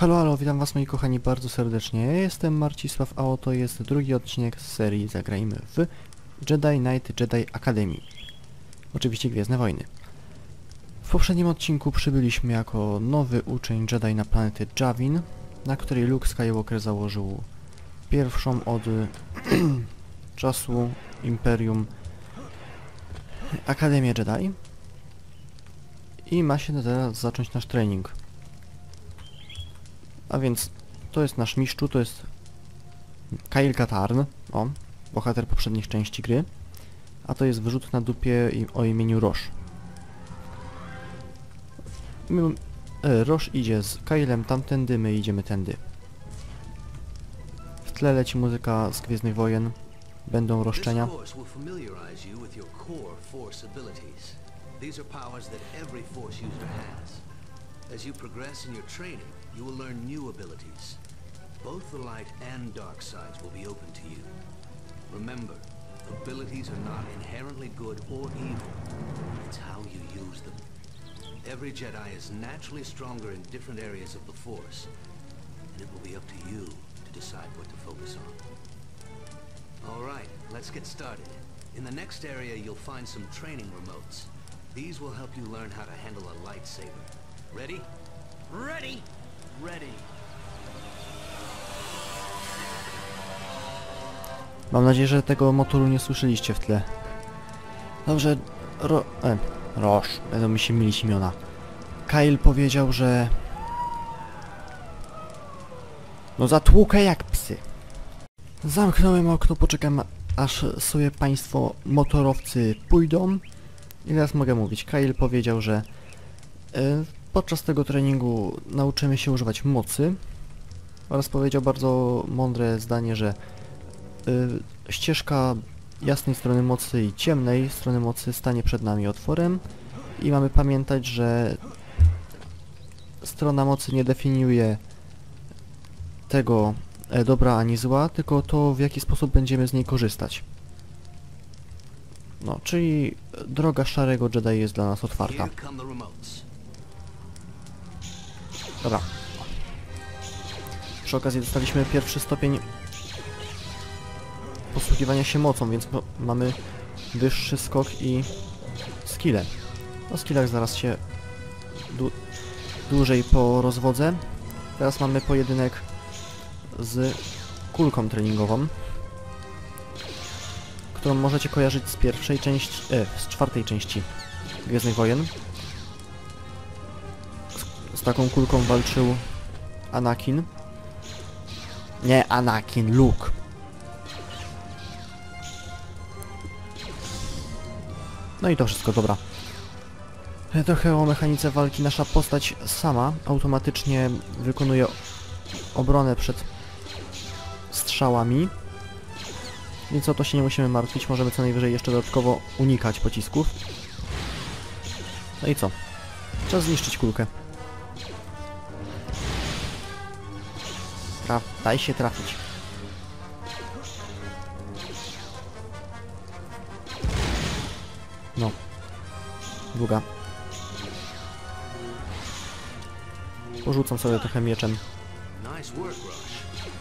Halo, halo, witam was moi kochani bardzo serdecznie. Ja jestem Marcisław, a oto jest drugi odcinek z serii Zagrajmy w Jedi Knight Jedi Academy. Oczywiście Gwiezdne Wojny. W poprzednim odcinku przybyliśmy jako nowy uczeń Jedi na planetę Javin, na której Luke Skywalker założył pierwszą od czasu Imperium Akademię Jedi. I ma się teraz zacząć nasz trening. A więc to jest nasz mistrzu, to jest Kyle Katarn, o, bohater poprzednich części gry. A to jest wyrzut na dupie o imieniu Rosh. My, e, Rosh idzie z Kylem tamtędy, my idziemy tędy. W tle leci muzyka z Gwiezdnych Wojen. Będą roszczenia. These are powers that every force user has. As you progress in your training, you will learn new abilities. Both the light and dark sides will be open to you. Remember, abilities are not inherently good or evil. It's how you use them. Every Jedi is naturally stronger in different areas of the Force, and it will be up to you to decide what to focus on. All right, let's get started. In the next area, you'll find some training remotes. These will help you learn how to handle a lightsaber. Ready? Ready! Mam nadzieję, że tego motoru nie słyszeliście w tle. Dobrze, Ro... E, Roż, będą mi się mylić imiona. Kyle powiedział, że... No zatłukę jak psy. Zamknąłem okno, poczekam aż sobie państwo motorowcy pójdą. I teraz mogę mówić. Kyle powiedział, że e, podczas tego treningu nauczymy się używać mocy. Oraz powiedział bardzo mądre zdanie, że y, ścieżka jasnej strony mocy i ciemnej strony mocy stanie przed nami otworem i mamy pamiętać, że strona mocy nie definiuje tego e, dobra ani zła, tylko to w jaki sposób będziemy z niej korzystać. No, czyli droga szarego Jedi jest dla nas otwarta. Dobra. Przy okazji dostaliśmy pierwszy stopień posługiwania się mocą, więc mamy wyższy skok i skille. O skillach zaraz się dłu- dłużej porozwodzę. Teraz mamy pojedynek z kulką treningową, którą możecie kojarzyć z pierwszej części, e, z czwartej części Gwiezdnych Wojen. Z taką kulką walczył Anakin. Nie Anakin, Luke. No i to wszystko, dobra. Trochę o mechanice walki. Nasza postać sama automatycznie wykonuje obronę przed strzałami. Więc o to się nie musimy martwić. Możemy co najwyżej jeszcze dodatkowo unikać pocisków. No i co? Czas zniszczyć kulkę. Traf, daj się trafić. No. Długa. Porzucam sobie trochę mieczem.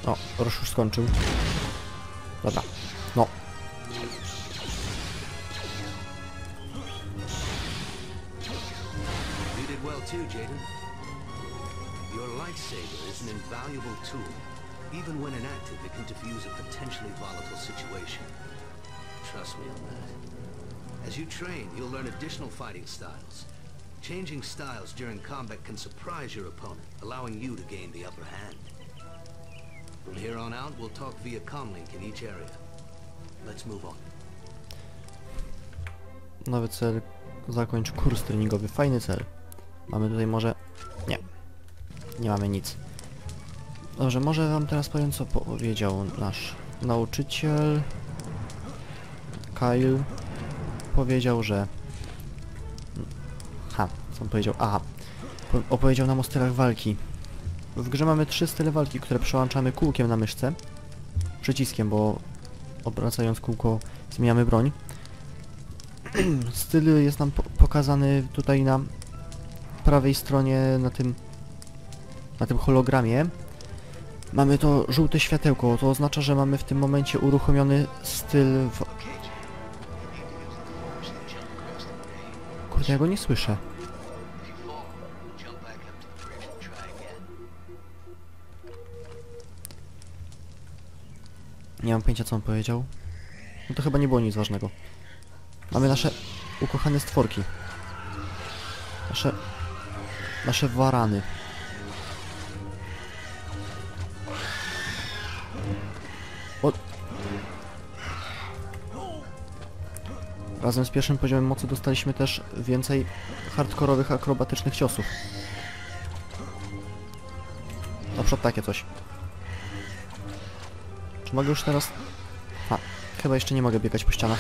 O, Rosz już skończył. Dobra. Invaluable tool. Even when inactive, it can defuse a potentially volatile situation. Trust me on that. As you train, you'll learn additional fighting styles. Changing styles during combat can surprise your opponent, allowing you to gain the upper hand. From here on out, we'll talk via comlink in each area. Let's move on. Nowy cel. Zakończ kurs treningowy. Fajny cel. Mamy tutaj może... Nie. Nie mamy nic. Dobrze, może wam teraz powiem co powiedział nasz nauczyciel. Kyle. Powiedział, że... Ha, co on powiedział? Aha. Po- Opowiedział nam o stylach walki. W grze mamy trzy style walki, które przełączamy kółkiem na myszce. Przyciskiem, bo obracając kółko zmieniamy broń. Styl jest nam po pokazany tutaj na prawej stronie, na tym na tym hologramie mamy to żółte światełko. To oznacza, że mamy w tym momencie uruchomiony styl w... Kurde, ja go nie słyszę. Nie mam pojęcia co on powiedział. No to chyba nie było nic ważnego. Mamy nasze ukochane stworki. Nasze... Nasze warany. Razem z pierwszym poziomem mocy dostaliśmy też więcej hardkorowych, akrobatycznych ciosów. Na przykład takie coś. Czy mogę już teraz... A, chyba jeszcze nie mogę biegać po ścianach.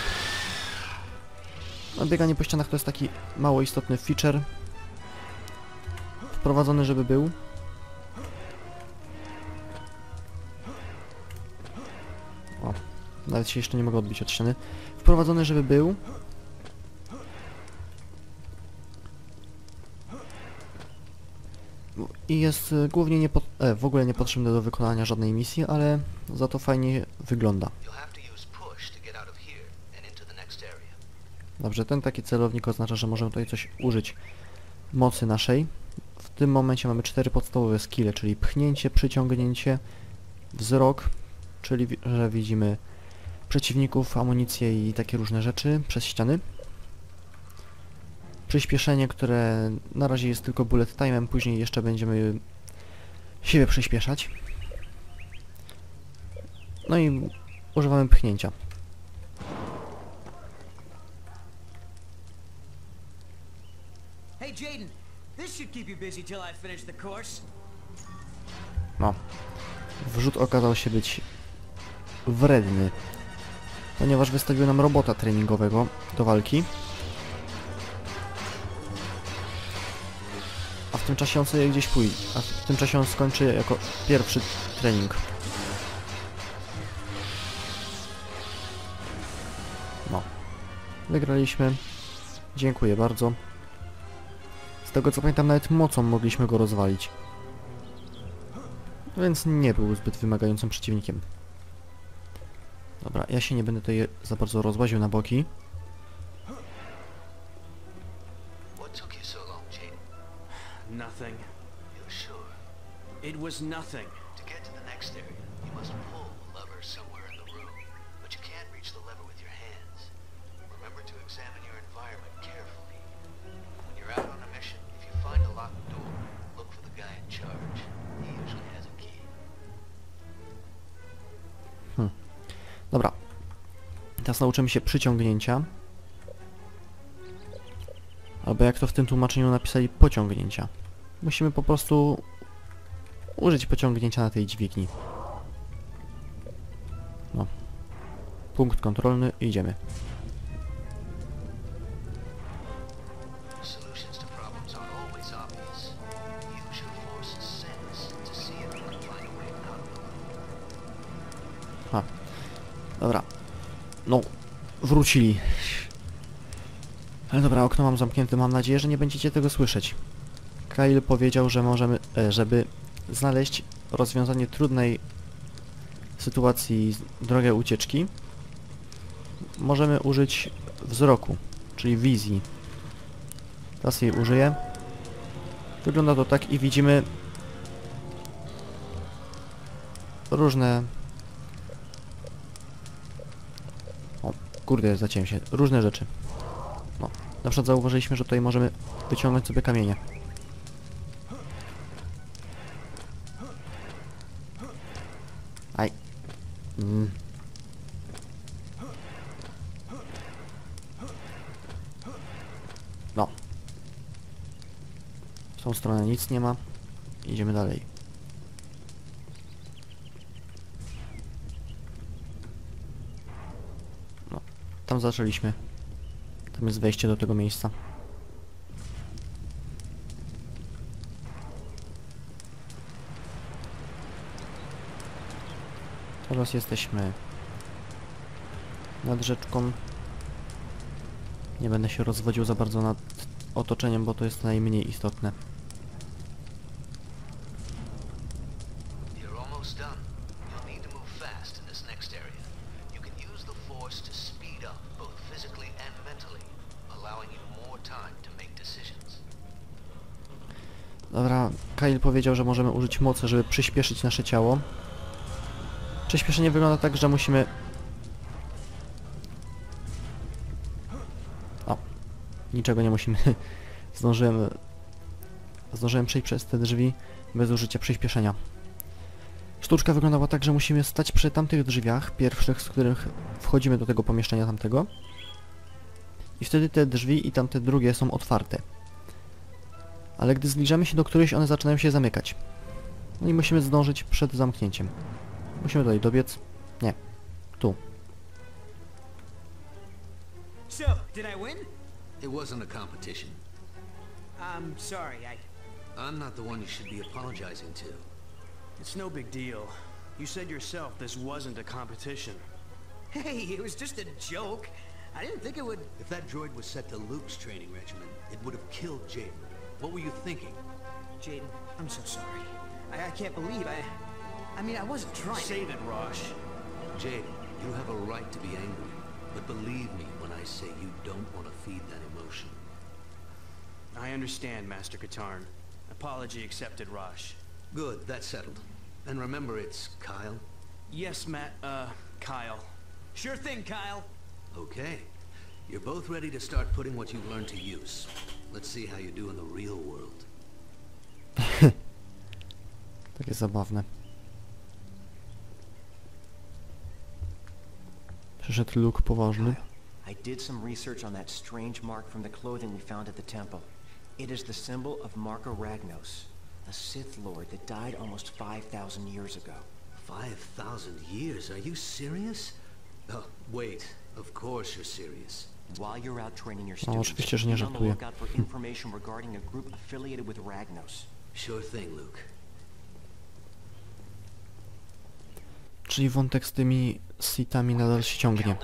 No, bieganie po ścianach to jest taki mało istotny feature. Wprowadzony, żeby był. Nawet się jeszcze nie mogę odbić od ściany. Wprowadzony, żeby był. I jest e, głównie nie e, w ogóle niepotrzebny do wykonania żadnej misji, ale za to fajnie wygląda. Dobrze, ten taki celownik oznacza, że możemy tutaj coś użyć mocy naszej. W tym momencie mamy cztery podstawowe skille, czyli pchnięcie, przyciągnięcie, wzrok, czyli że widzimy przeciwników, amunicję i takie różne rzeczy przez ściany. Przyspieszenie, które na razie jest tylko bullet time'em, później jeszcze będziemy siebie przyspieszać. No i używamy pchnięcia. No. Wrzut okazał się być wredny, ponieważ wystawił nam robota treningowego do walki. A w tym czasie on sobie gdzieś pójdzie, a w tym czasie on skończy jako pierwszy trening. No. Wygraliśmy. Dziękuję bardzo. Z tego co pamiętam nawet mocą mogliśmy go rozwalić. Więc nie był zbyt wymagającym przeciwnikiem. Dobra, ja się nie będę tutaj za bardzo rozłaził na boki. Nothing. You're sure? It was nothing. Teraz nauczymy się przyciągnięcia. Albo jak to w tym tłumaczeniu napisali, pociągnięcia. Musimy po prostu użyć pociągnięcia na tej dźwigni. No. Punkt kontrolny i idziemy. Solutions to problems aren't always obvious. Use your force sense to see if you can find a way out of them. Dobra. No, wrócili. Ale dobra, okno mam zamknięte. Mam nadzieję, że nie będziecie tego słyszeć. Kyle powiedział, że możemy, e, żeby znaleźć rozwiązanie trudnej sytuacji, drogę ucieczki, możemy użyć wzroku, czyli wizji. Teraz jej użyję. Wygląda to tak i widzimy różne O, kurde, zaciąłem się. Różne rzeczy. No, na przykład zauważyliśmy, że tutaj możemy wyciągnąć sobie kamienie. Aj. Mm. No. W tą stronę nic nie ma. Idziemy dalej. Tam zaczęliśmy. Tam jest wejście do tego miejsca. Teraz jesteśmy nad rzeczką. Nie będę się rozwodził za bardzo nad otoczeniem, bo to jest najmniej istotne. almost done. You'll need to move fast in this next area. You can use the Force to speed up, both physically and mentally, allowing you more time to make decisions. Dobra, Kyle powiedział, że możemy użyć mocy, żeby przyspieszyć nasze ciało. Przyspieszenie wygląda tak, że musimy... O, niczego nie musimy. Zdążyłem... Zdążyłem przejść przez te drzwi bez użycia przyspieszenia. Sztuczka wyglądała tak, że musimy stać przy tamtych drzwiach, pierwszych, z których wchodzimy do tego pomieszczenia tamtego. I wtedy te drzwi i tamte drugie są otwarte ale gdy zbliżamy się do którejś, one zaczynają się zamykać. No i musimy zdążyć przed zamknięciem. Musimy tutaj dobiec. Nie. Tu. So, did I win? It wasn't a competition. I'm sorry, I... I'm not the one you should be apologizing to. It's no big deal. You said yourself this wasn't a competition. Hey, it was just a joke. I didn't think it would... If that droid was set to Luke's training regimen, it would have killed Jaden. What were you thinking? Jaden, I'm so sorry. I, I can't believe I... I mean, I wasn't trying to... Save it, Rosh. Jaden, you have a right to be angry. But believe me when I say you don't want to feed that emotion. I understand, Master Katarn. Apology accepted, Rosh. Good, that's settled. And remember, it's Kyle? Yes, Matt, uh, Kyle. Sure thing, Kyle. Okay. You're both ready to start putting what you've learned to use. Let's see how you do in the real world. Takie zabawne. Przyszedł Luke poważny. I did some research on that strange mark from the clothing we found at the temple. It is the symbol of Marco Ragnos, a Sith Lord that died almost 5,000 years ago. 5,000 years? Are you serious? Oh, wait. Of course you're serious. While you're out training your O, students, oczywiście, że nie żartuję. Czyli wątek z tymi sitami nadal się ciągnie.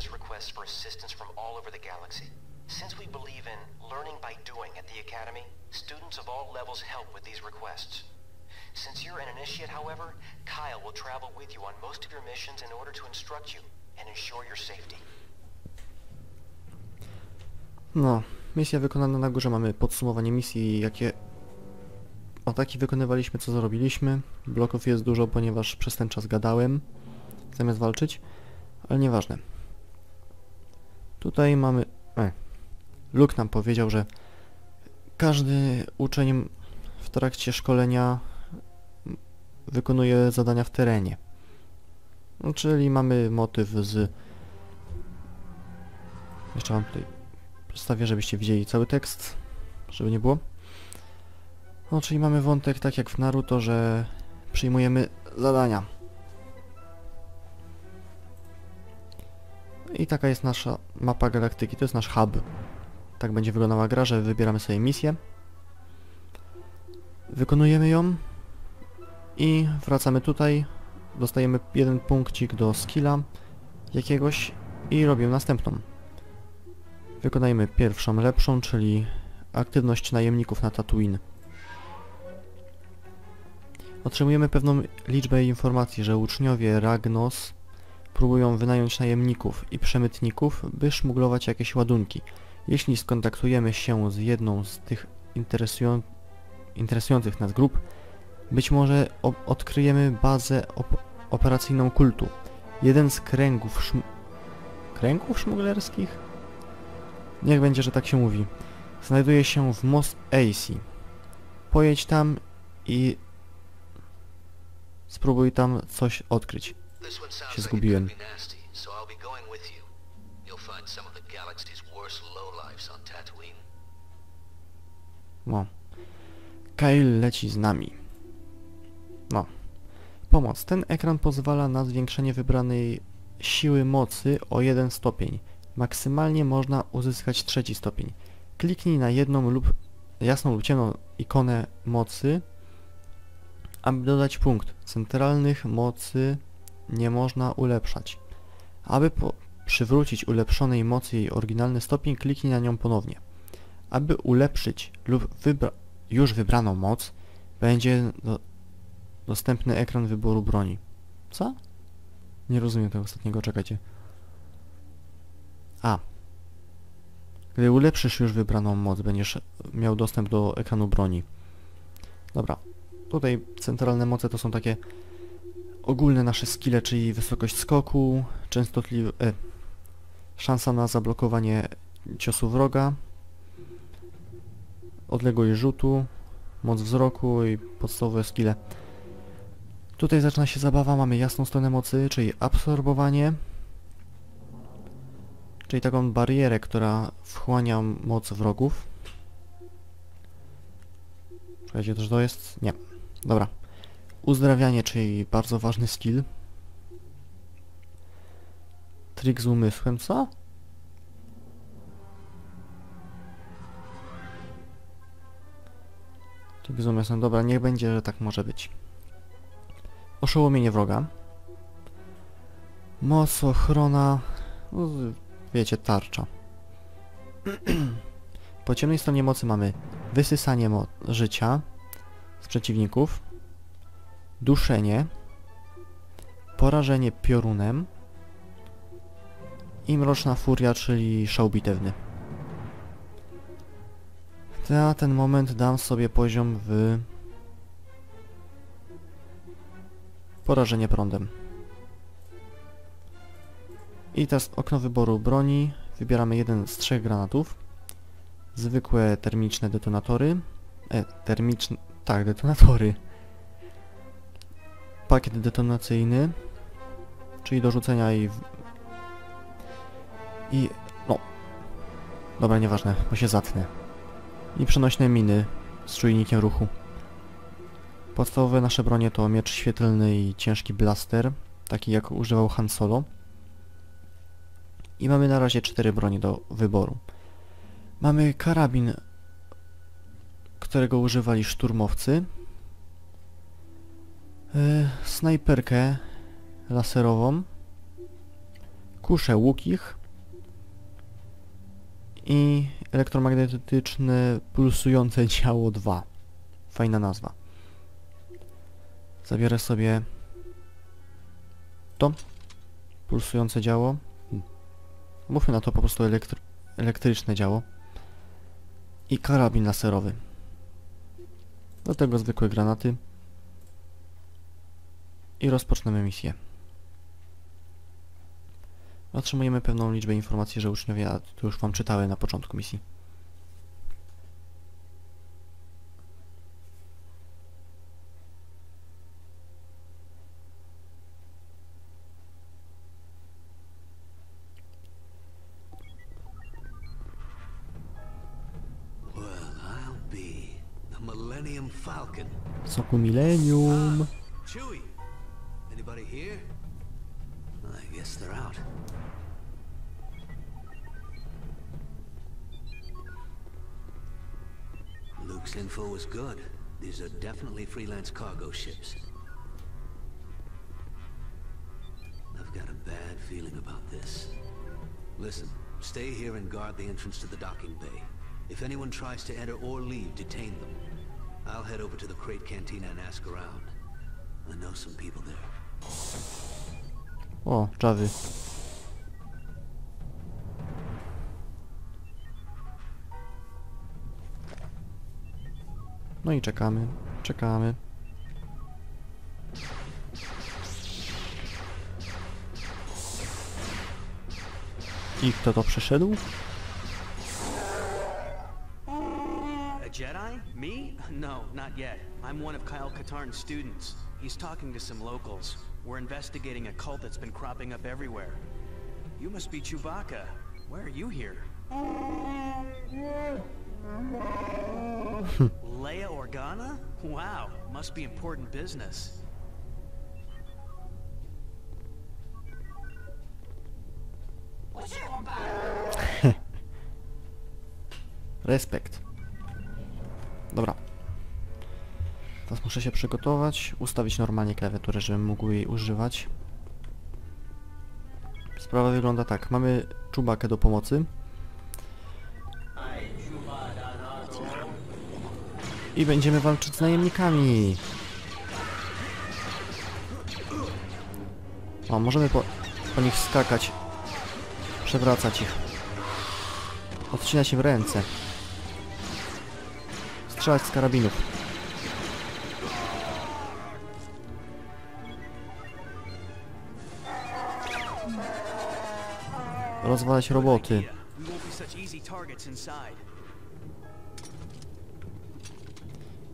Since you're an initiate, however, Kyle will travel with you on most of your missions in order to instruct you and ensure your safety. No, misja wykonana na górze. Mamy podsumowanie misji, jakie ataki wykonywaliśmy, co zrobiliśmy. Bloków jest dużo, ponieważ przez ten czas gadałem, zamiast walczyć, ale nieważne. Tutaj mamy... E, Luke nam powiedział, że każdy uczeń w trakcie szkolenia wykonuje zadania w terenie. No, czyli mamy motyw z... Jeszcze mam tutaj przedstawię, żebyście widzieli cały tekst, żeby nie było. No, czyli mamy wątek tak jak w Naruto, że przyjmujemy zadania. I taka jest nasza mapa galaktyki, to jest nasz hub. Tak będzie wyglądała gra, że wybieramy sobie misję. Wykonujemy ją i wracamy tutaj. Dostajemy jeden punkcik do skilla jakiegoś i robimy następną. Wykonajmy pierwszą lepszą, czyli aktywność najemników na Tatooine. Otrzymujemy pewną liczbę informacji, że uczniowie Ragnos próbują wynająć najemników i przemytników, by szmuglować jakieś ładunki. Jeśli skontaktujemy się z jedną z tych interesują interesujących nas grup, być może odkryjemy bazę op operacyjną kultu. Jeden z kręgów szm kręgów szmuglerskich? Niech będzie, że tak się mówi. Znajduje się w Mos Eisley. Pojedź tam i spróbuj tam coś odkryć. Się zgubiłem. No. Kyle leci z nami. No. Pomoc. Ten ekran pozwala na zwiększenie wybranej siły mocy o jeden stopień. Maksymalnie można uzyskać trzeci stopień. Kliknij na jedną lub jasną lub ciemną ikonę mocy, aby dodać punkt. Centralnych mocy nie można ulepszać. Aby przywrócić ulepszonej mocy jej oryginalny stopień, kliknij na nią ponownie. Aby ulepszyć lub wybra już wybraną moc, będzie do dostępny ekran wyboru broni. Co? Nie rozumiem tego ostatniego, czekajcie. A. Gdy ulepszysz już wybraną moc, będziesz miał dostęp do ekranu broni. Dobra. Tutaj centralne moce to są takie ogólne nasze skille, czyli wysokość skoku, częstotliwość... E, szansa na zablokowanie ciosu wroga, odległość rzutu, moc wzroku i podstawowe skille. Tutaj zaczyna się zabawa, mamy jasną stronę mocy, czyli absorbowanie, czyli taką barierę, która wchłania moc wrogów. Czekajcie, to, że to jest? Nie. Dobra. Uzdrawianie, czyli bardzo ważny skill. Trik z umysłem, co? Trik z umysłem, dobra, niech będzie, że tak może być. Oszołomienie wroga. Moc, ochrona... Wiecie, tarcza. po ciemnej stronie mocy mamy wysysanie mo życia z przeciwników, duszenie, porażenie piorunem i mroczna furia, czyli szał bitewny. Na ten moment dam sobie poziom w porażenie prądem. I teraz okno wyboru broni. Wybieramy jeden z trzech granatów. Zwykłe termiczne detonatory. E, termiczne... Tak, detonatory. Pakiet detonacyjny. Czyli do rzucenia i... W... I... no... Dobra, nieważne, bo się zatnę. I przenośne miny z czujnikiem ruchu. Podstawowe nasze bronie to miecz świetlny i ciężki blaster, taki jak używał Han Solo. I mamy na razie cztery bronie do wyboru. Mamy karabin, którego używali szturmowcy. Yy, snajperkę laserową. Kuszę łukich. I elektromagnetyczne pulsujące działo 2. Fajna nazwa. Zabierę sobie to pulsujące działo. Mówmy na to po prostu elektry elektryczne działo. I karabin laserowy. Do tego zwykłe granaty. I rozpoczniemy misję. Otrzymujemy pewną liczbę informacji, że uczniowie, a to już wam czytałem na początku misji. Falcon. Millennium. Ah, Chewie, anybody here? I guess they're out. Luke's info was good. These are definitely freelance cargo ships. I've got a bad feeling about this. Listen, stay here and guard the entrance to the docking bay. If anyone tries to enter or leave, detain them. I'll head over to the Crate Cantina and ask around. I know some people there. O, Javy. No i czekamy, czekamy. I kto to przyszedł? Jedi? Me? No, not yet. I'm one of Kyle Katarn's students. He's talking to some locals. We're investigating a cult that's been cropping up everywhere. You must be Chewbacca. Why are you here? Leia Organa? Wow, must be important business. Respekt. Dobra. Teraz muszę się przygotować, ustawić normalnie klawiaturę, żebym mógł jej używać. Sprawa wygląda tak. Mamy czubakę do pomocy. I będziemy walczyć z najemnikami. O, możemy po, po nich skakać. Przewracać ich. Odcinać im ręce. Strzelać z karabinów. Rozwalać roboty.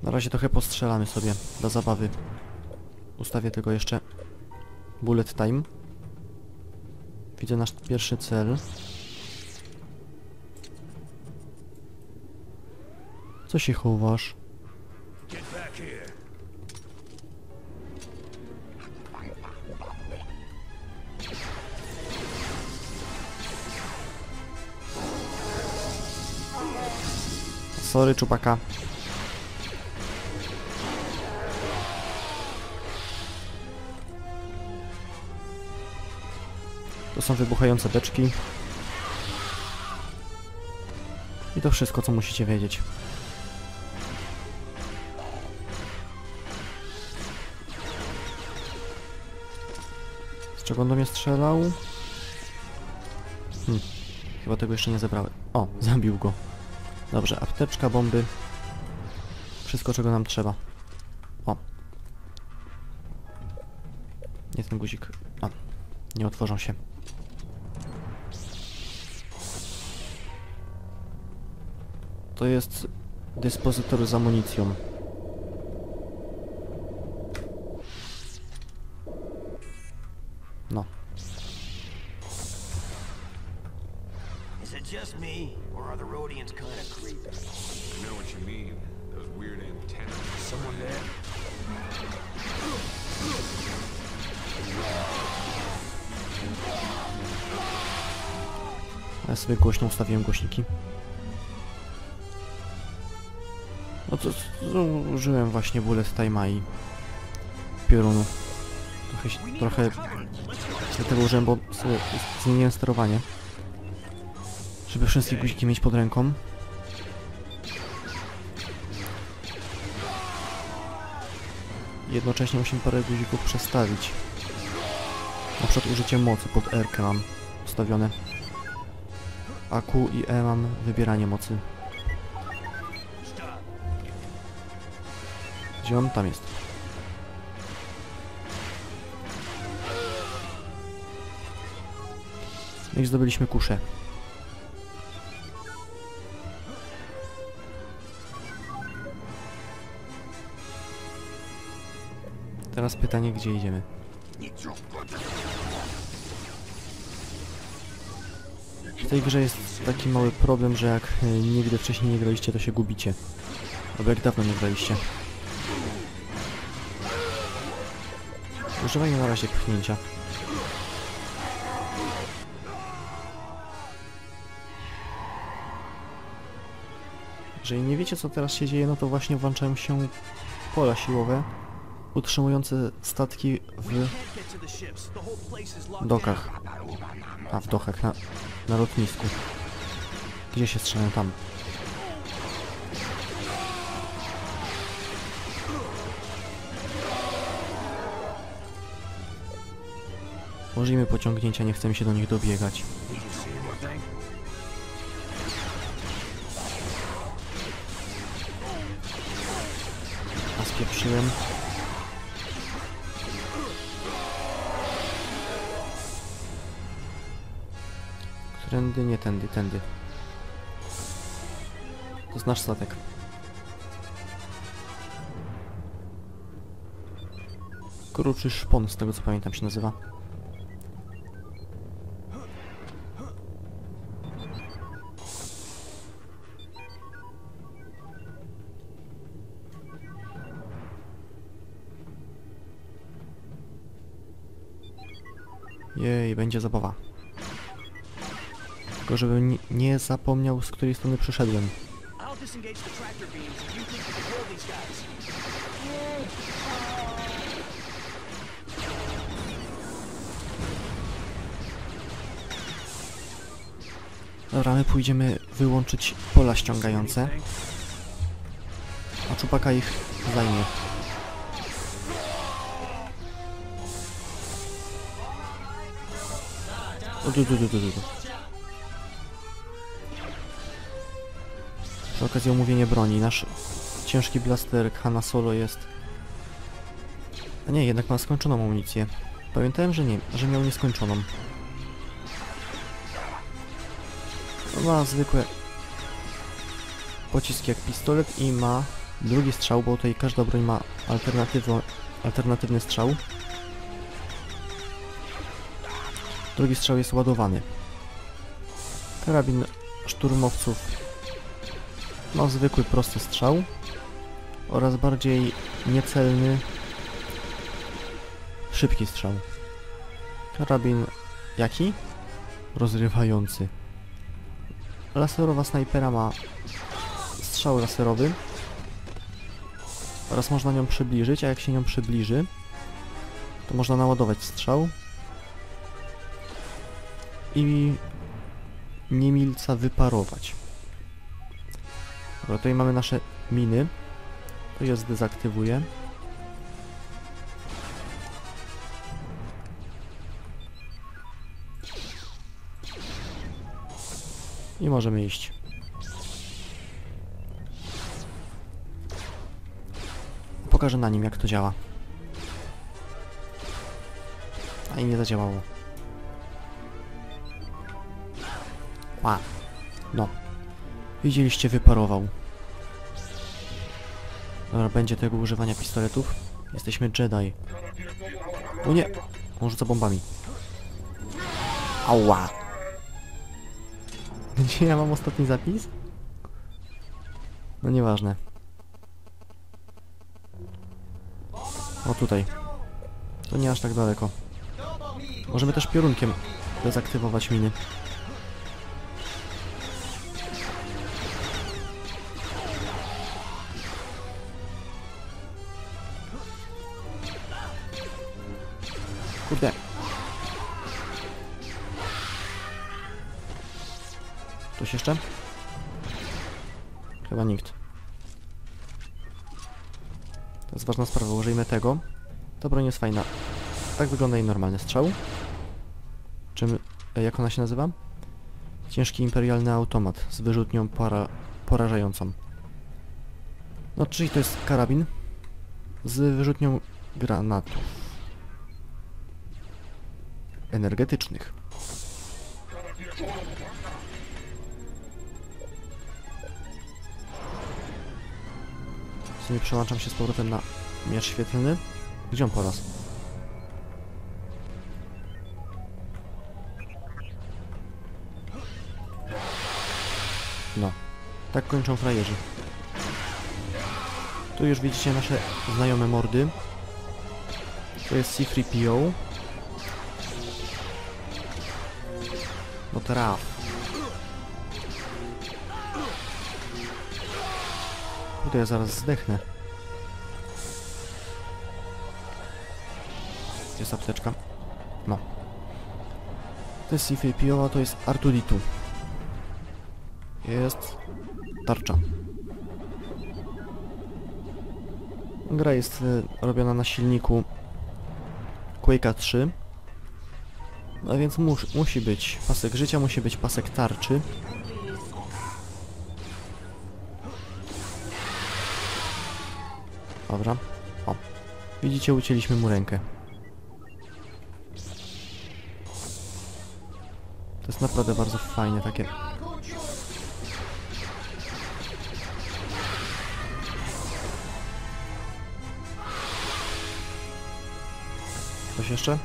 Na razie trochę postrzelamy sobie dla zabawy. Ustawię tylko jeszcze bullet time. Widzę nasz pierwszy cel. Co się chowasz? Sorry, czupaka. To są wybuchające beczki. I to wszystko, co musicie wiedzieć. Czego on do mnie strzelał? Hmm. Chyba tego jeszcze nie zebrałem. O, zabił go. Dobrze, apteczka, bomby. Wszystko, czego nam trzeba. O. Nie ten guzik. O. Nie otworzą się. To jest dyspozytor z amunicją. Właśnie bullet time'a i piorunu. Trochę, się- trochę dlatego użyłem, bo sobie zmieniłem sterowanie. Żeby wszystkie guziki mieć pod ręką. Jednocześnie musimy parę guzików przestawić. Na przykład mocy pod R mam ustawione. A Q i E mam wybieranie mocy. Gdzie on? Tam jest. No i zdobyliśmy kuszę. Teraz pytanie, gdzie idziemy? W tej grze jest taki mały problem, że jak e, nigdy wcześniej nie graliście, to się gubicie. Albo jak dawno nie graliście. Używajmy na razie pchnięcia. Jeżeli nie wiecie co teraz się dzieje, no to właśnie włączają się pola siłowe utrzymujące statki w dokach. A w dokach, na, na lotnisku. Gdzie się strzelają tam? Użyjmy pociągnięcia, nie chcemy się do nich dobiegać. A spieprzyłem. Którędy? Nie tędy, tędy. To jest nasz statek. Kruczy szpon, z tego co pamiętam się nazywa. Jej, będzie zabawa. Tylko żebym nie, zapomniał, z której strony przyszedłem. Dobra, my pójdziemy wyłączyć pola ściągające, a czupaka ich zajmie. O, tu, tu, tu, tu, tu. Przy okazji omówienie broni. Nasz ciężki blaster Hanna Solo jest... A nie, jednak ma skończoną amunicję. Pamiętałem, że nie, że miał nieskończoną. No, ma zwykłe pocisk jak pistolet i ma drugi strzał, bo tutaj każda broń ma alternatywny strzał. Drugi strzał jest ładowany. Karabin szturmowców ma zwykły, prosty strzał oraz bardziej niecelny, szybki strzał. Karabin jaki? Rozrywający. Laserowa snajpera ma strzał laserowy oraz można nią przybliżyć, a jak się nią przybliży, to można naładować strzał i niemilca wyparować. Dobra, tutaj mamy nasze miny. To je zdezaktywuję. I możemy iść. Pokażę na nim jak to działa. A i nie zadziałało. Ła. No. Widzieliście, wyparował. Dobra, będzie tego używania pistoletów. Jesteśmy Jedi. O nie! On rzuca bombami. Ała! Gdzie ja mam ostatni zapis? No nieważne. O tutaj. To nie aż tak daleko. Możemy też piorunkiem dezaktywować miny. Fajna. Tak wygląda jej normalny strzał. Czym... e, jak ona się nazywa? Ciężki imperialny automat z wyrzutnią para, porażającą. No, czyli to jest karabin z wyrzutnią granatów energetycznych. W sumie przełączam się z powrotem na miecz świetlny. Gdzie on po raz? No. Tak kończą frajerzy. Tu już widzicie nasze znajome mordy. To jest C-3PO. No traf. Kurde, ja zaraz zdechnę. Jest apteczka. No. To jest C-3PO, a to jest Artuditu. Jest tarcza. Gra jest y, robiona na silniku Quake'a 3. No więc mus, musi być pasek życia, musi być pasek tarczy. Dobra. O. Widzicie, ucięliśmy mu rękę. Naprawdę bardzo fajne takie. Coś jeszcze?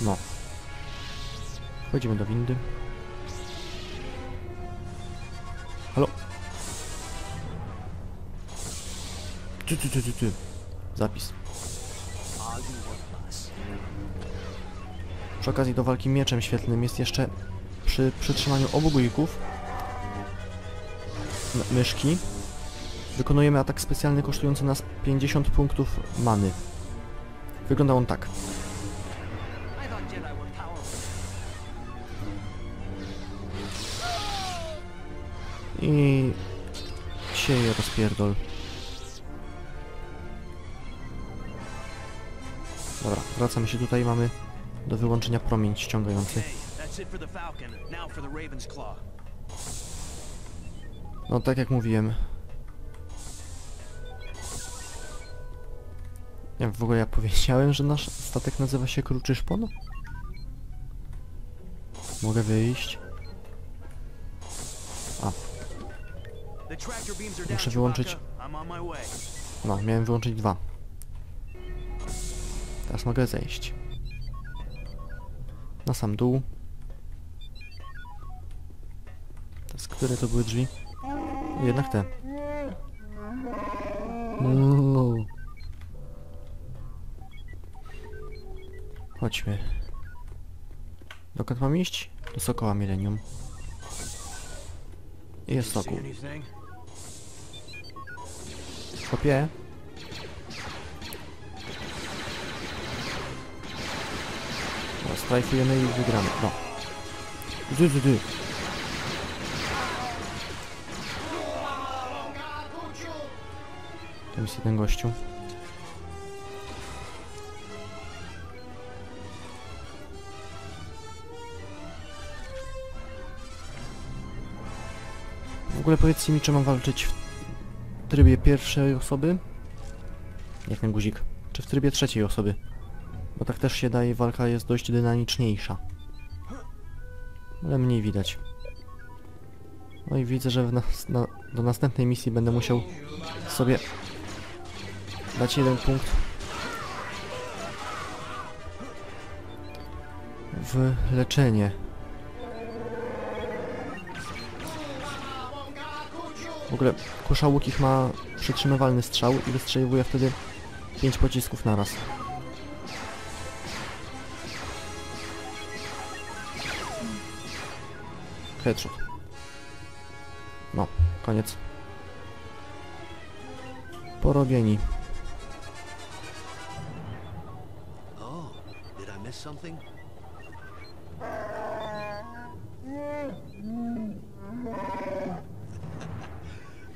No. Wchodzimy do windy. Halo? Ty, ty, ty, ty, ty. Zapis. Przy okazji do walki mieczem świetlnym jest jeszcze przy przytrzymaniu obu guzików myszki wykonujemy atak specjalny kosztujący nas 50 punktów many. Wygląda on tak. I sieje rozpierdol. Dobra, wracamy się tutaj, mamy do wyłączenia promień ściągający. No tak jak mówiłem. Ja w ogóle ja powiedziałem, że nasz statek nazywa się Kruczy Szpon? Mogę wyjść. A, Muszę wyłączyć- no, miałem wyłączyć dwa. Teraz mogę zejść. Na sam dół. Teraz które to były drzwi? Jednak te. No. Chodźmy. Dokąd mam iść? Do Sokoła Millennium. I jest Sokół. anything? Kopię. Strajfujemy i wygramy. No. Dy, dy, dy. Tam jest jeden gościu. W ogóle powiedzcie mi, czy mam walczyć w trybie pierwszej osoby? Jak ten guzik. Czy w trybie trzeciej osoby? Bo tak też się daje, walka jest dość dynamiczniejsza. Ale mniej widać. No i widzę, że na, do następnej misji będę musiał sobie dać jeden punkt w leczenie. W ogóle kusza łukich ma przytrzymywalny strzał i wystrzeliwuje wtedy 5 pocisków naraz. Headshot. No, koniec. Porobieni. Oh, did I miss something?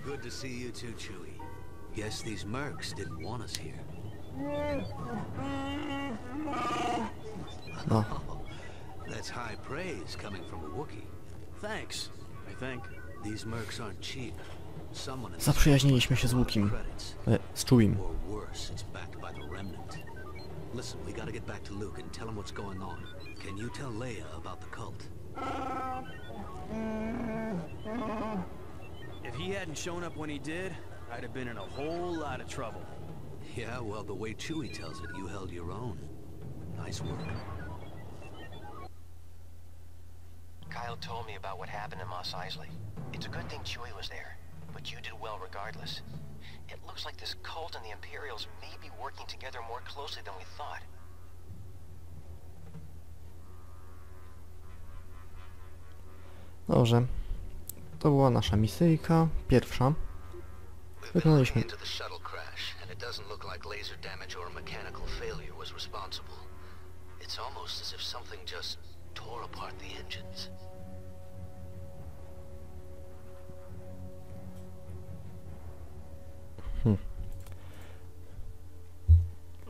Good to see you too, Chewie. Guess these mercs didn't want us here. No, That's high praise coming from a Wookiee. Thanks, I think. These mercs aren't cheap. Someone in zaprzyjaźniliśmy się z place Łukim. credits. E, z Czubim. Or worse, it's backed by the Remnant. Listen, we gotta get back to Luke and tell him what's going on. Can you tell Leia about the cult? If he hadn't shown up when he did, I'd have been in a whole lot of trouble. Yeah, well, the way Chewie tells it, you held your own. Nice work. Kyle told me about what happened in Moss Isley. It's a good thing Chewie was there, but you did well regardless. It looks like this cult and the Imperials may be working together more closely than we thought. Dobrze. To była nasza misyjka, pierwsza. We've Wykonaliśmy. looking into the shuttle crash, and it doesn't look like laser damage or mechanical failure was responsible. It's almost as if something just tore apart the engines.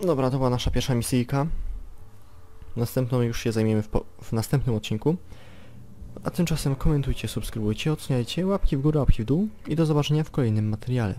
Dobra, to była nasza pierwsza misyjka. Następną już się zajmiemy w, w następnym odcinku. A tymczasem komentujcie, subskrybujcie, oceniajcie, łapki w górę, łapki w dół i do zobaczenia w kolejnym materiale.